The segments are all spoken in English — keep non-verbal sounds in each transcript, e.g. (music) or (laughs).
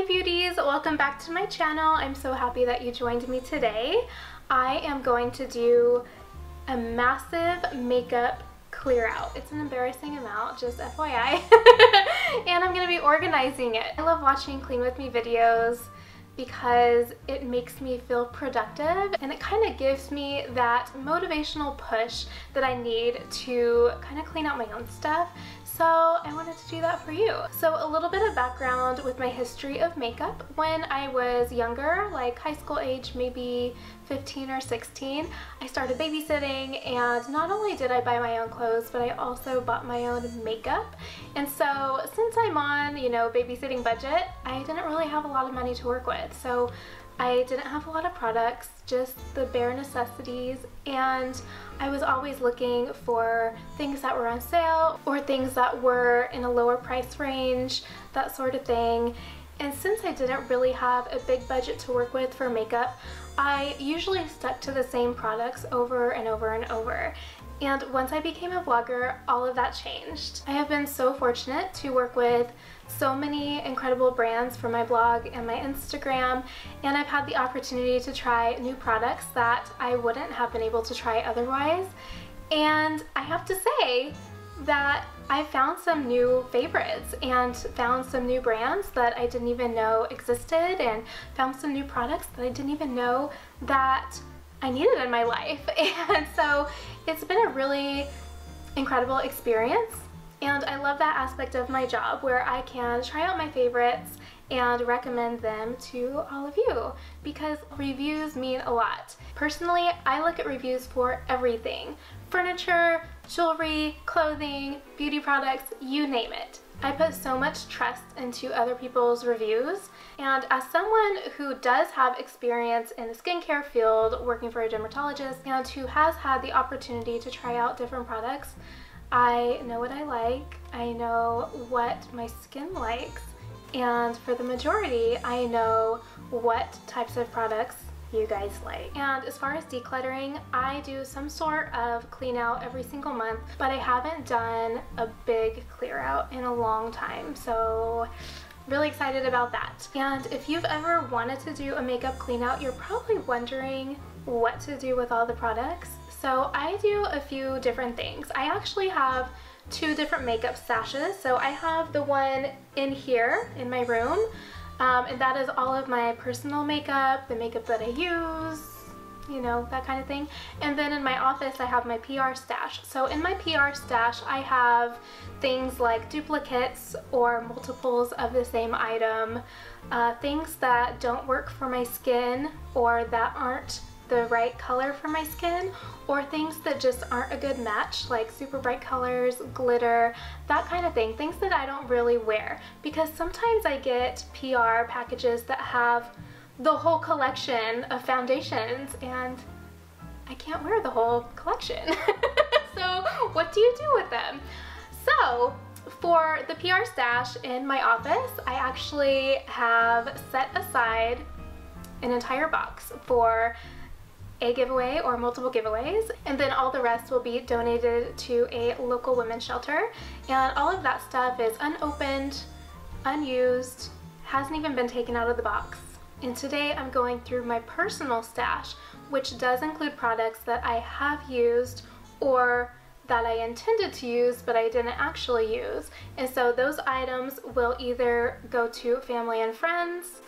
Hi beauties, welcome back to my channel. I'm so happy that you joined me today. I am going to do a massive makeup clear out. It's an embarrassing amount, just FYI. (laughs) and I'm going to be organizing it. I love watching clean with me videos because it makes me feel productive and it kind of gives me that motivational push that I need to kind of clean out my own stuff so I wanted to do that for you. So a little bit of background with my history of makeup. When I was younger, like high school age, maybe 15 or 16, I started babysitting and not only did I buy my own clothes, but I also bought my own makeup. And so since I'm on, you know, babysitting budget, I didn't really have a lot of money to work with. So I didn't have a lot of products, just the bare necessities, and I was always looking for things that were on sale or things that were in a lower price range, that sort of thing. And since I didn't really have a big budget to work with for makeup, I usually stuck to the same products over and over and over. And once I became a vlogger, all of that changed. I have been so fortunate to work with so many incredible brands for my blog and my Instagram, and I've had the opportunity to try new products that I wouldn't have been able to try otherwise. And I have to say that I found some new favorites and found some new brands that I didn't even know existed and found some new products that I didn't even know that I needed in my life. (laughs) And so it's been a really incredible experience. And I love that aspect of my job where I can try out my favorites and recommend them to all of you because reviews mean a lot. Personally, I look at reviews for everything. Furniture, jewelry, clothing, beauty products, you name it. I put so much trust into other people's reviews and as someone who does have experience in the skincare field working for a dermatologist and who has had the opportunity to try out different products, I know what I like, I know what my skin likes, and for the majority, I know what types of products you guys like. And as far as decluttering, I do some sort of clean out every single month, but I haven't done a big clear out in a long time. So really excited about that. And if you've ever wanted to do a makeup clean out, you're probably wondering what to do with all the products. So I do a few different things. I actually have two different makeup stashes. So I have the one in here in my room, um, and that is all of my personal makeup, the makeup that I use, you know, that kind of thing. And then in my office, I have my PR stash. So in my PR stash, I have things like duplicates or multiples of the same item, uh, things that don't work for my skin or that aren't the right color for my skin or things that just aren't a good match like super bright colors, glitter, that kind of thing. Things that I don't really wear because sometimes I get PR packages that have the whole collection of foundations and I can't wear the whole collection. (laughs) so what do you do with them? So for the PR stash in my office, I actually have set aside an entire box for a giveaway or multiple giveaways and then all the rest will be donated to a local women's shelter and all of that stuff is unopened, unused, hasn't even been taken out of the box. And today I'm going through my personal stash which does include products that I have used or that I intended to use but I didn't actually use. And so those items will either go to family and friends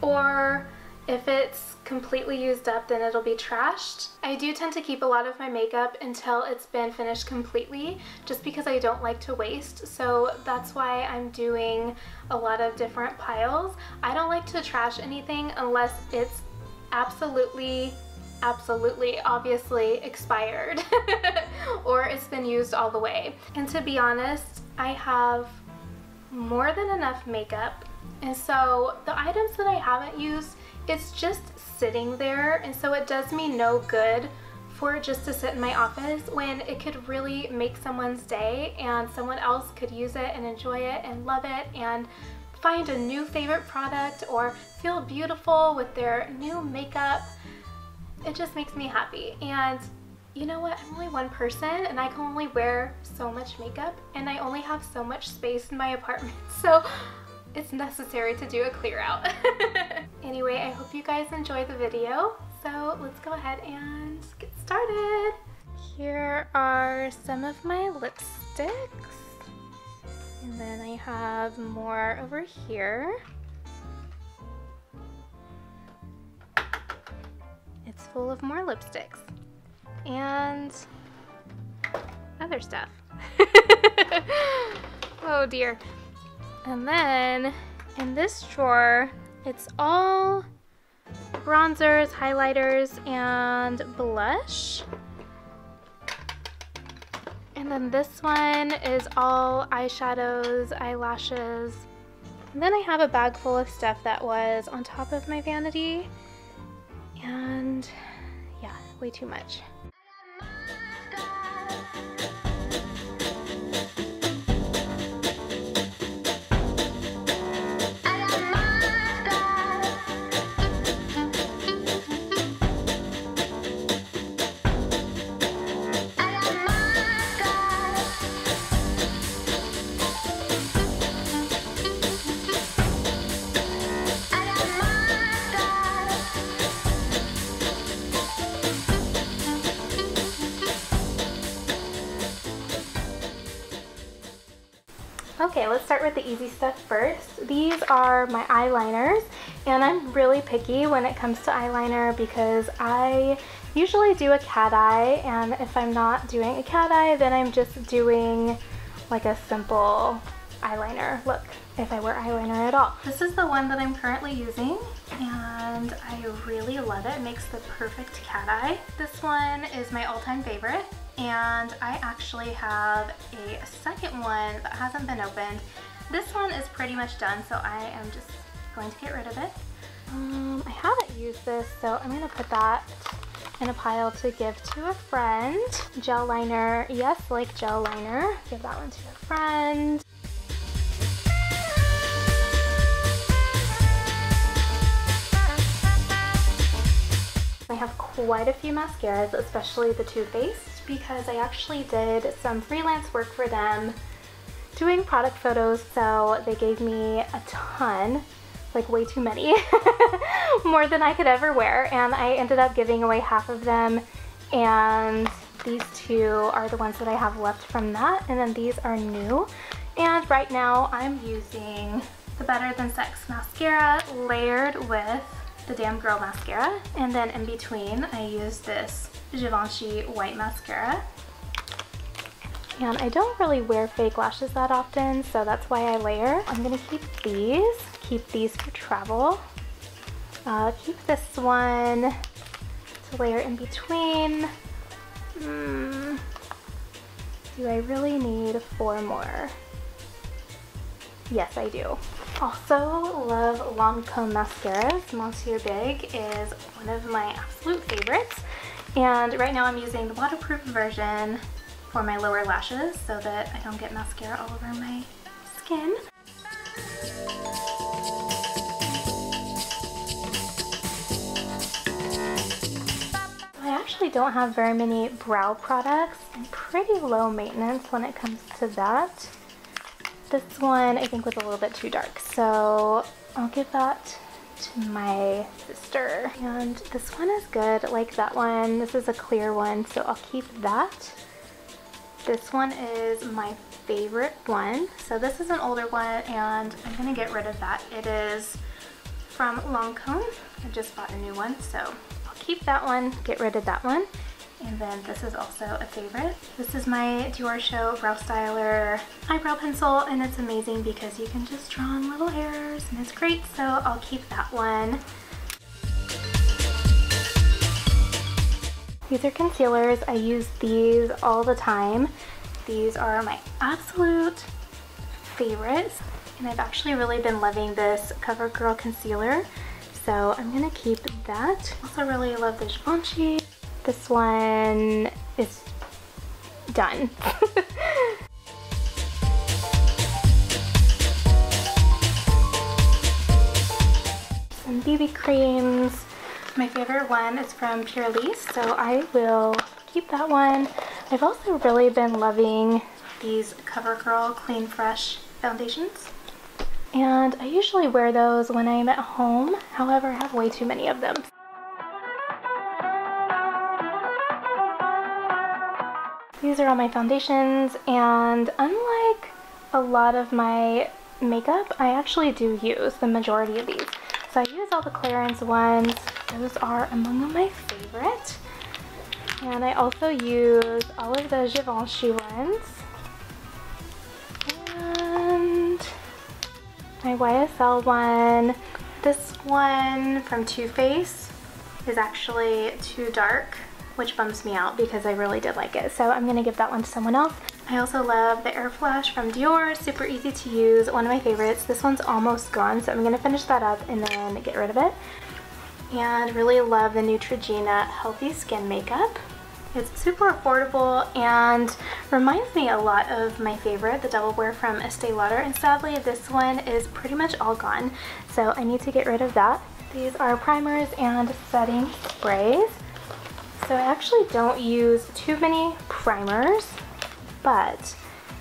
or if it's completely used up, then it'll be trashed. I do tend to keep a lot of my makeup until it's been finished completely, just because I don't like to waste, so that's why I'm doing a lot of different piles. I don't like to trash anything unless it's absolutely absolutely obviously expired (laughs) or it's been used all the way. And to be honest, I have more than enough makeup and so the items that I haven't used it's just sitting there and so it does me no good for just to sit in my office when it could really make someone's day and someone else could use it and enjoy it and love it and find a new favorite product or feel beautiful with their new makeup. It just makes me happy. And you know what, I'm only one person and I can only wear so much makeup and I only have so much space in my (laughs) apartment. So it's necessary to do a clear out. (laughs) anyway, I hope you guys enjoy the video. So let's go ahead and get started. Here are some of my lipsticks. And then I have more over here. It's full of more lipsticks. And other stuff. (laughs) oh dear. And then in this drawer, it's all bronzers, highlighters, and blush. And then this one is all eyeshadows, eyelashes. And then I have a bag full of stuff that was on top of my vanity. And yeah, way too much. Let's start with the easy stuff first. These are my eyeliners, and I'm really picky when it comes to eyeliner because I usually do a cat eye, and if I'm not doing a cat eye, then I'm just doing like a simple eyeliner look if I wear eyeliner at all. This is the one that I'm currently using and I really love it. It makes the perfect cat eye. This one is my all-time favorite and I actually have a second one that hasn't been opened. This one is pretty much done so I am just going to get rid of it. Um, I haven't used this so I'm going to put that in a pile to give to a friend. Gel liner, yes like gel liner. Give that one to a friend. I have quite a few mascaras, especially the Too Faced, because I actually did some freelance work for them doing product photos, so they gave me a ton, like way too many, (laughs) more than I could ever wear, and I ended up giving away half of them, and these two are the ones that I have left from that, and then these are new, and right now I'm using the Better Than Sex mascara layered with the Damn Girl mascara. And then in between, I use this Givenchy white mascara. And I don't really wear fake lashes that often, so that's why I layer. I'm gonna keep these, keep these for travel. Uh, keep this one to layer in between. Mm, do I really need four more? Yes, I do. Also love Lancome mascaras. Monsieur Big is one of my absolute favorites. And right now I'm using the waterproof version for my lower lashes so that I don't get mascara all over my skin. I actually don't have very many brow products. I'm pretty low maintenance when it comes to that. This one I think was a little bit too dark, so I'll give that to my sister. And this one is good, like that one. This is a clear one, so I'll keep that. This one is my favorite one. So this is an older one, and I'm gonna get rid of that. It is from Lancome. I just bought a new one, so I'll keep that one, get rid of that one. And then this is also a favorite. This is my Dior Show Brow Styler eyebrow pencil and it's amazing because you can just draw on little hairs and it's great so I'll keep that one. These are concealers. I use these all the time. These are my absolute favorites and I've actually really been loving this CoverGirl concealer so I'm gonna keep that. Also really love the Givenchy this one is done. (laughs) Some BB creams. My favorite one is from Purlisse, so I will keep that one. I've also really been loving these CoverGirl Clean Fresh foundations. And I usually wear those when I'm at home. However, I have way too many of them. These are all my foundations and unlike a lot of my makeup, I actually do use the majority of these. So I use all the Clarins ones. Those are among my favorite. And I also use all of the Givenchy ones. And my YSL one. This one from Too Faced is actually too dark which bums me out because I really did like it. So I'm gonna give that one to someone else. I also love the Air Flash from Dior, super easy to use, one of my favorites. This one's almost gone, so I'm gonna finish that up and then get rid of it. And really love the Neutrogena Healthy Skin Makeup. It's super affordable and reminds me a lot of my favorite, the Double Wear from Estee Lauder. And sadly, this one is pretty much all gone, so I need to get rid of that. These are primers and setting sprays. So I actually don't use too many primers, but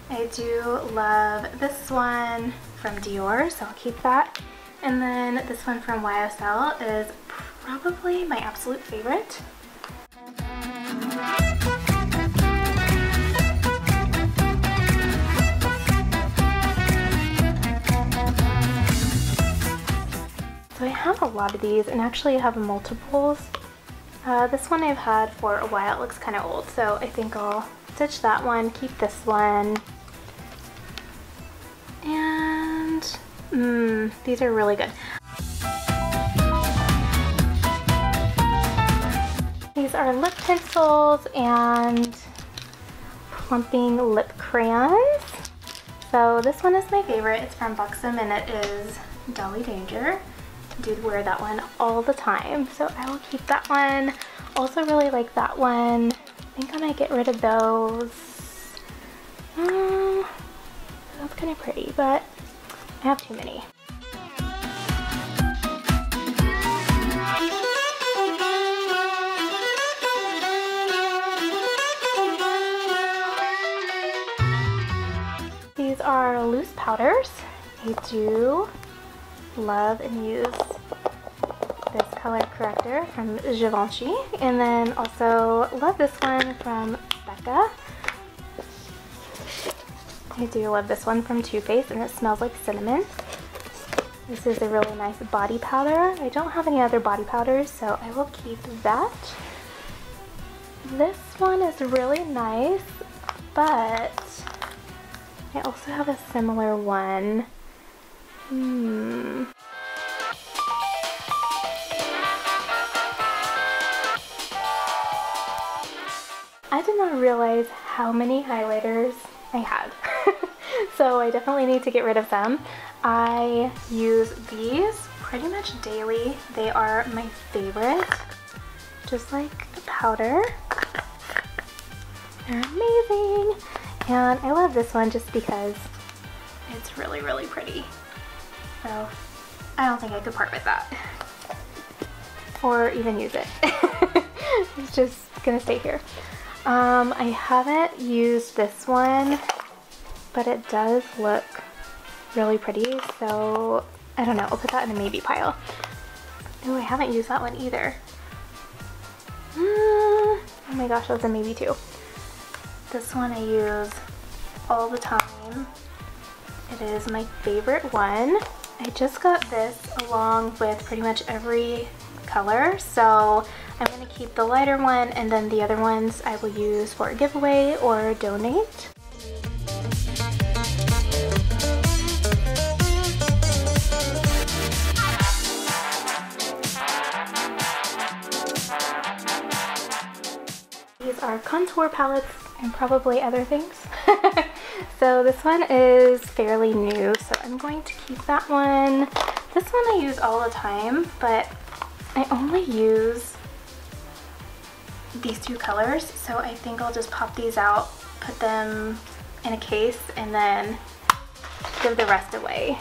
I do love this one from Dior, so I'll keep that. And then this one from YSL is probably my absolute favorite. So I have a lot of these and actually I have multiples uh, this one I've had for a while. It looks kind of old, so I think I'll ditch that one, keep this one. And, mmm, these are really good. These are lip pencils and plumping lip crayons. So this one is my favorite. It's from Buxom and it is Dolly Danger did wear that one all the time. So I will keep that one. Also really like that one. I think I might get rid of those. Um, that's kind of pretty, but I have too many. These are loose powders. I do love and use this color corrector from Givenchy. And then also love this one from Becca. I do love this one from Too Faced and it smells like cinnamon. This is a really nice body powder. I don't have any other body powders, so I will keep that. This one is really nice, but I also have a similar one Hmm. I did not realize how many highlighters I had. (laughs) so I definitely need to get rid of them. I use these pretty much daily. They are my favorite. Just like the powder. They're amazing. And I love this one just because it's really, really pretty. So I don't think I could part with that. Or even use it. (laughs) it's just gonna stay here. Um, I haven't used this one, but it does look really pretty, so I don't know, I'll put that in a maybe pile. Oh, I haven't used that one either. Mm, oh my gosh, that's a maybe too. This one I use all the time. It is my favorite one. I just got this along with pretty much every color, so I'm to keep the lighter one and then the other ones I will use for a giveaway or donate. These are contour palettes and probably other things. (laughs) So this one is fairly new, so I'm going to keep that one. This one I use all the time, but I only use these two colors, so I think I'll just pop these out, put them in a case, and then give the rest away.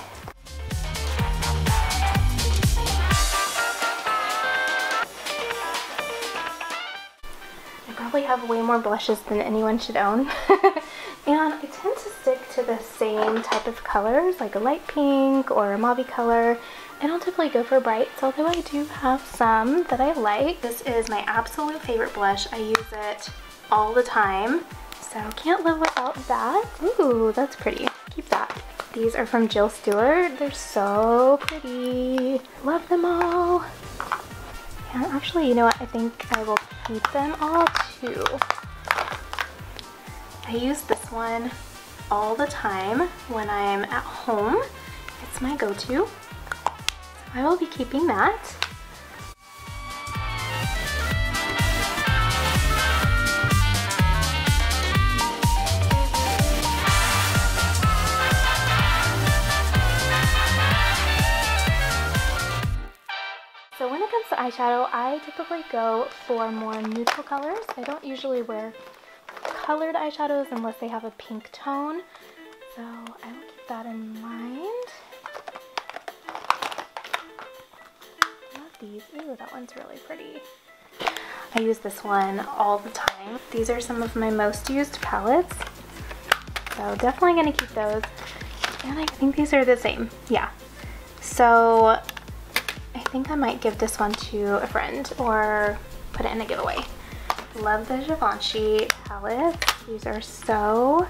I probably have way more blushes than anyone should own. (laughs) And I tend to stick to the same type of colors, like a light pink or a mauve color. I don't typically go for brights, although I do have some that I like. This is my absolute favorite blush. I use it all the time, so can't live without that. Ooh, that's pretty. Keep that. These are from Jill Stuart. They're so pretty. Love them all. And actually, you know what? I think I will keep them all too. I use this one all the time when I'm at home. It's my go-to. I will be keeping that. So when it comes to eyeshadow, I typically go for more neutral colors. I don't usually wear colored eyeshadows unless they have a pink tone. So I will keep that in mind. These. Ooh, that one's really pretty. I use this one all the time. These are some of my most used palettes. So definitely gonna keep those. And I think these are the same. Yeah. So I think I might give this one to a friend or put it in a giveaway. Love the Givenchy palettes. These are so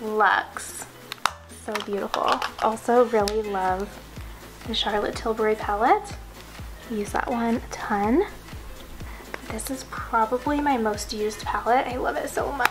luxe. So beautiful. Also really love the Charlotte Tilbury palette. Use that one a ton. This is probably my most used palette. I love it so much.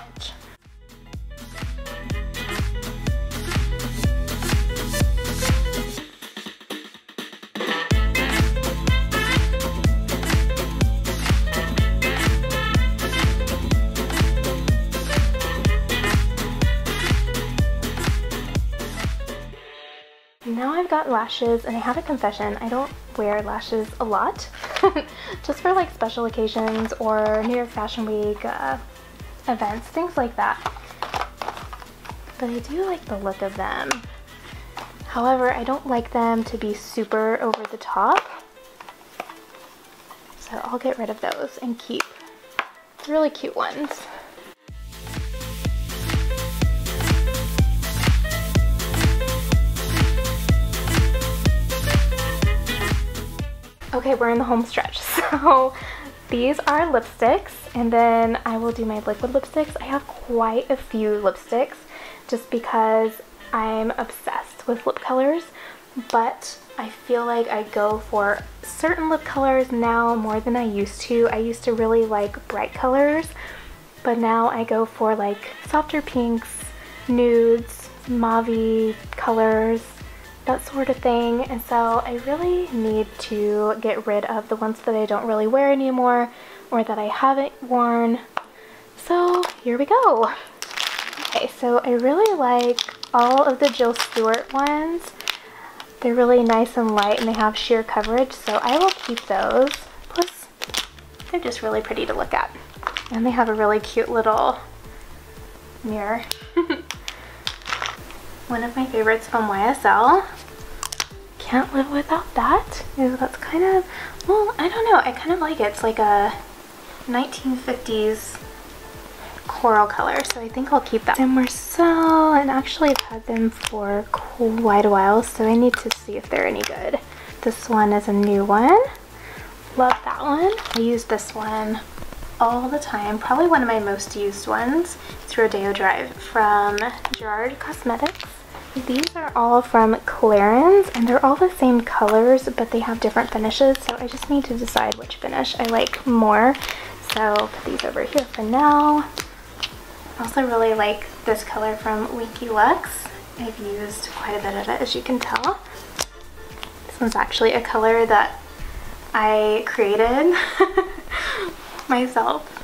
Lashes and I have a confession. I don't wear lashes a lot. (laughs) Just for like special occasions or New York Fashion Week uh, events, things like that. But I do like the look of them. However, I don't like them to be super over the top. So I'll get rid of those and keep really cute ones. Okay, we're in the home stretch. (laughs) So these are lipsticks and then I will do my liquid lipsticks. I have quite a few lipsticks just because I'm obsessed with lip colors, but I feel like I go for certain lip colors now more than I used to. I used to really like bright colors, but now I go for like softer pinks, nudes, mauve colors, that sort of thing. And so I really need to get rid of the ones that I don't really wear anymore or that I haven't worn. So here we go. Okay, so I really like all of the Jill Stuart ones. They're really nice and light and they have sheer coverage, so I will keep those. Plus, they're just really pretty to look at. And they have a really cute little mirror. (laughs) One of my favorites from YSL. Can't live without that. That's kind of, well, I don't know. I kind of like it. It's like a 1950s coral color, so I think I'll keep that. And Marcel, and actually I've had them for quite a while, so I need to see if they're any good. This one is a new one. Love that one. I use this one all the time. Probably one of my most used ones. It's Rodeo Drive from Gerard Cosmetics. These are all from Clarins and they're all the same colors but they have different finishes so I just need to decide which finish I like more. So I'll put these over here for now. I also really like this color from Winky Lux. I've used quite a bit of it as you can tell. This one's actually a color that I created (laughs) myself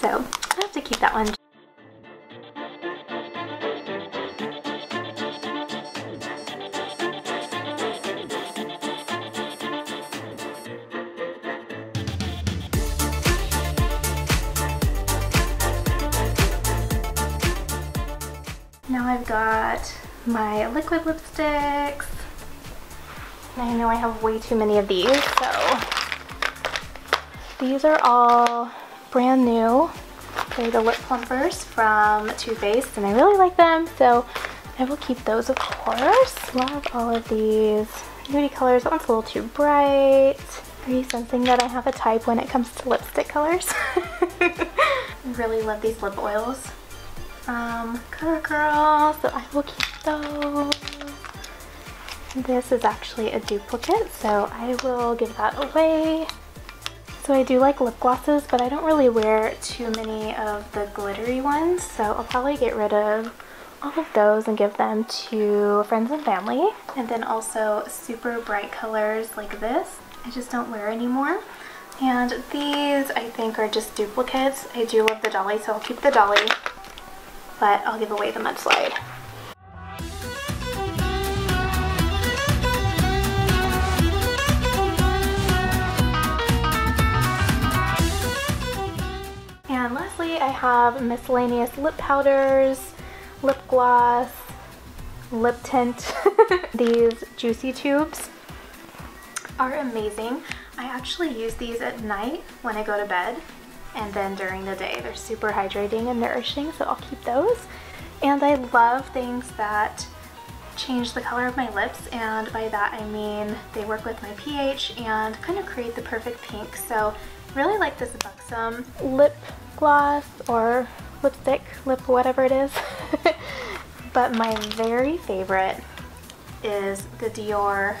so I have to keep that one. My liquid lipsticks. I know I have way too many of these, so these are all brand new. They're the lip plumpers from Too Faced, and I really like them, so I will keep those, of course. Love all of these beauty colors. That one's a little too bright. Are you sensing that I have a type when it comes to lipstick colors? (laughs) I really love these lip oils Um, from CoverGirl, so I will keep those. This is actually a duplicate, so I will give that away. So I do like lip glosses, but I don't really wear too many of the glittery ones, so I'll probably get rid of all of those and give them to friends and family. And then also super bright colors like this, I just don't wear anymore. And these I think are just duplicates. I do love the dolly, so I'll keep the dolly, but I'll give away the mudslide. And lastly, I have miscellaneous lip powders, lip gloss, lip tint. (laughs) These juicy tubes are amazing. I actually use these at night when I go to bed and then during the day. They're super hydrating and nourishing, so I'll keep those. And I love things that change the color of my lips and by that I mean they work with my pH and kind of create the perfect pink. So really like this Buxom lip gloss or lipstick, lip whatever it is. (laughs) but my very favorite is the Dior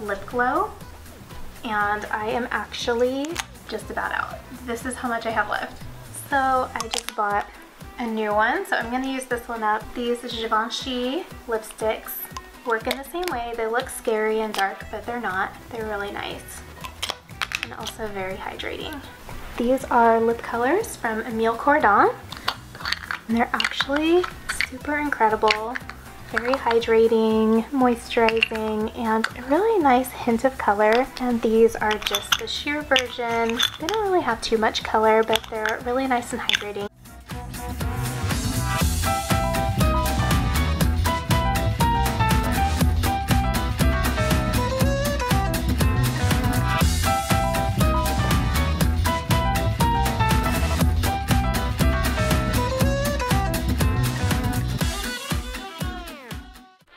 Lip Glow and I am actually just about out. This is how much I have left. So I just bought a new one, so I'm to use this one up. These Givenchy lipsticks work in the same way. They look scary and dark, but they're not. They're really nice and also very hydrating. These are lip colors from Emile Cordon. And they're actually super incredible very hydrating, moisturizing, and a really nice hint of color. And these are just the sheer version. They don't really have too much color, but they're really nice and hydrating.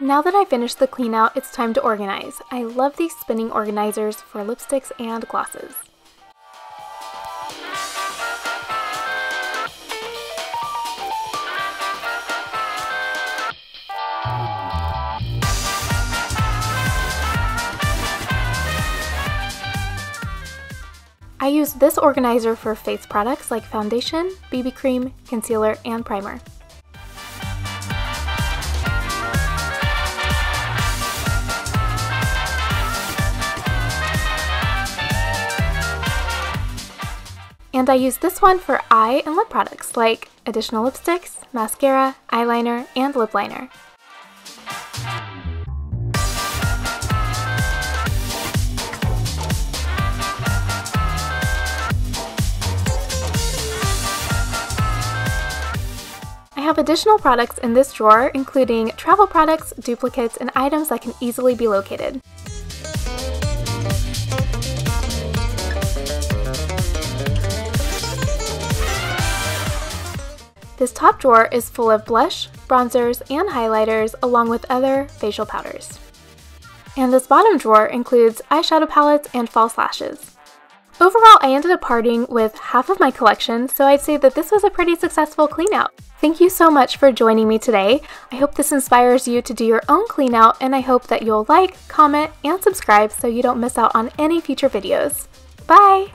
Now that I finished the clean out, it's time to organize. I love these spinning organizers for lipsticks and glosses. I use this organizer for face products like foundation, BB cream, concealer, and primer. And I use this one for eye and lip products like additional lipsticks, mascara, eyeliner, and lip liner. I have additional products in this drawer, including travel products, duplicates, and items that can easily be located. This top drawer is full of blush, bronzers, and highlighters along with other facial powders. And this bottom drawer includes eyeshadow palettes and false lashes. Overall, I ended up parting with half of my collection, so I'd say that this was a pretty successful clean out. Thank you so much for joining me today. I hope this inspires you to do your own clean out, and I hope that you'll like, comment, and subscribe so you don't miss out on any future videos. Bye!